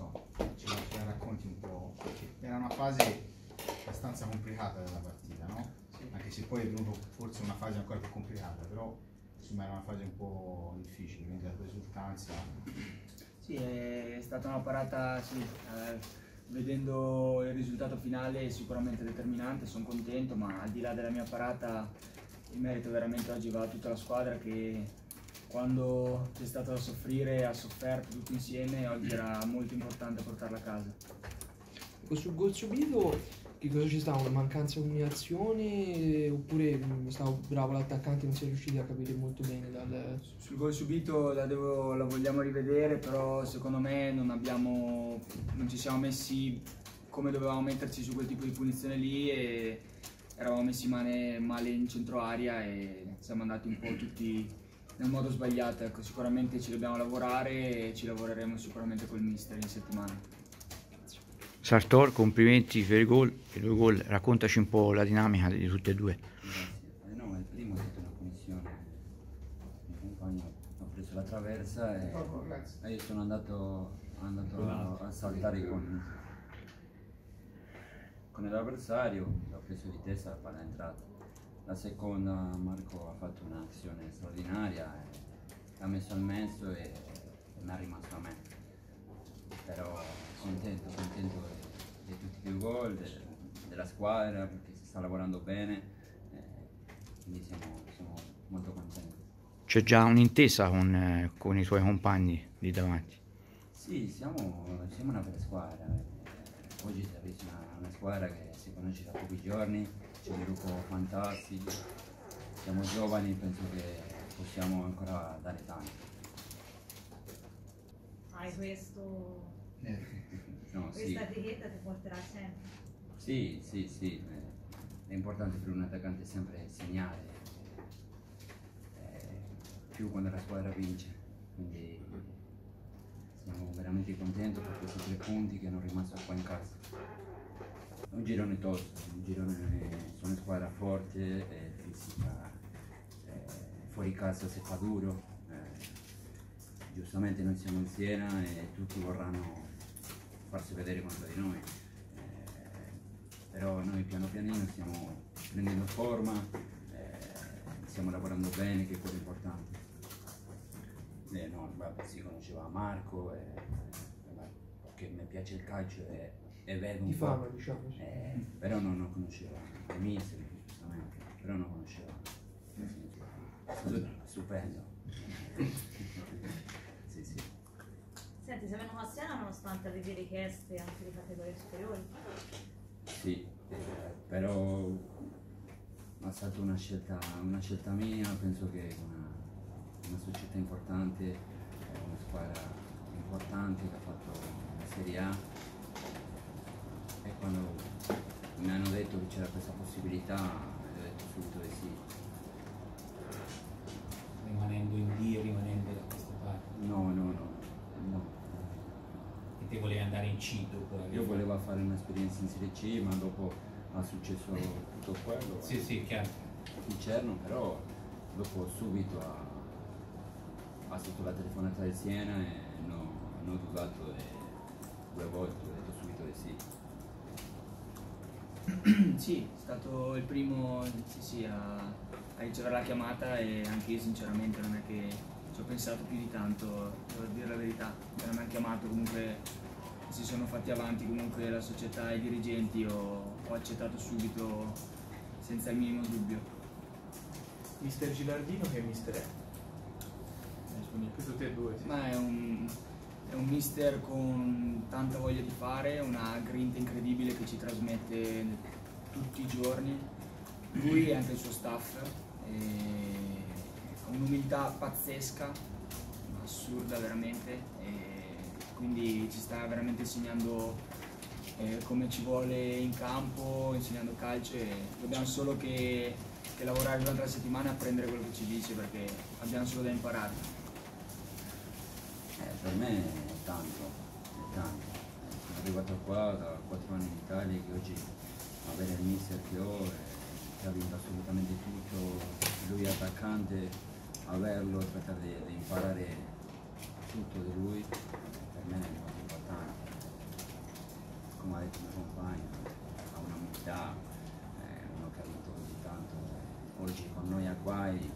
so, ce la, ce la racconti un po', perché era una fase abbastanza complicata della partita, no? Anche se poi è venuto forse una fase ancora più complicata, però insomma era una fase un po' difficile, quindi la tua risultanza. Sì, è stata una parata, sì, eh, vedendo il risultato finale sicuramente determinante, sono contento, ma al di là della mia parata il merito veramente oggi va a tutta la squadra che quando c'è stato da soffrire ha sofferto tutti insieme, oggi era molto importante portarla a casa. Sul gol subito che cosa ci sta? Una mancanza di comunicazione oppure mh, è stato bravo l'attaccante non si è riusciti a capire molto bene dal... Sul gol subito la, devo- la vogliamo rivedere, però secondo me non, abbiamo, non ci siamo messi come dovevamo metterci su quel tipo di punizione lì e eravamo messi male, male in centro aria e siamo andati un po' tutti nel modo sbagliato. Ecco, sicuramente ci dobbiamo lavorare e ci lavoreremo sicuramente col mister in settimana. Sartor, complimenti per i gol, per i due gol, raccontaci un po' la dinamica di tutte e due. Grazie. Eh no, il primo è stata una punizione. Il compagno ha preso la traversa e, e io sono andato, andato a saltare con, con l'avversario, l'ho preso di testa e la palla è entrata. La seconda Marco ha fatto un'azione straordinaria, e l'ha messo al mezzo e, e mi è rimasto a me. Però contento, contento di, tutti i gol, de- della squadra perché si sta lavorando bene, eh, quindi siamo, siamo molto contenti. C'è già un'intesa con, eh, con i tuoi compagni lì davanti. Sì, siamo, siamo una bella squadra. eh, Oggi si avvicina una squadra che si conosce da pochi giorni, c'è un gruppo fantastico, siamo giovani, penso che possiamo ancora dare tanto. Hai questo, Eh, No, sì. questa etichetta ti porterà sempre. Sì, sì, sì, è importante per un attaccante sempre segnare, eh, più quando la squadra vince, quindi siamo veramente contenti per questi tre punti che hanno rimasto qua in casa. È un girone tosto, un girone, sono una squadra forte, eh, eh, fuori casa se fa duro, eh, giustamente noi siamo in Siena e tutti vorranno farsi vedere contro di noi. Eh, però noi piano pianino stiamo prendendo forma, stiamo lavorando bene, che è quello importante. Eh, no, vabbè, si conosceva Marco, eh, che mi piace il calcio e, e vedo di fama diciamo. Eh, però non lo conosceva, è mister, giustamente, però non conosceva. Stu- Stupendo. sì, sì. Senti, sei venuto a Siena nonostante avevi richieste anche di categorie superiori. Sì, eh, però è stata una scelta, una scelta mia, penso che una, una società importante, eh, una squadra importante che ha fatto la Serie A e quando mi hanno detto che c'era questa possibilità ho detto subito di sì. rimanendo in D, rimanendo da questa parte. No, no, no, no. E te volevi andare in C dopo Io volevo fare un'esperienza in Serie C, ma dopo ha successo tutto quello. Sì, sì, chiaro. il Cerno, però dopo subito ha, ha sotto la telefonata del Siena e no, non ho e due volte ho detto subito di sì. Sì, è stato il primo sì, sì, a, a ricevere la chiamata e anche io sinceramente non è che ci ho pensato più di tanto, devo dire la verità. Mi hanno chiamato comunque si sono fatti avanti comunque la società e i dirigenti, ho, ho accettato subito senza il minimo dubbio. Mister Gilardino che mister è? Per tutti e due, sì. Ma è un, è un mister con tanta voglia di fare, una grinta incredibile che ci trasmette tutti i giorni, lui e anche il suo staff, ha un'umiltà pazzesca, assurda veramente, quindi ci sta veramente insegnando eh, come ci vuole in campo, insegnando calcio e dobbiamo solo che, che lavorare durante la settimana e apprendere quello che ci dice perché abbiamo solo da imparare. Eh, per me è tanto, è tanto. Eh, sono arrivato qua da quattro anni in Italia che oggi avere il mister che ho, eh, che ha vinto assolutamente tutto, lui è attaccante, averlo, trattare di, di imparare tutto di lui, per me è molto importante. come compagno, ha un'umiltà, eh, uno che ha vinto così tanto, oggi con noi a Guai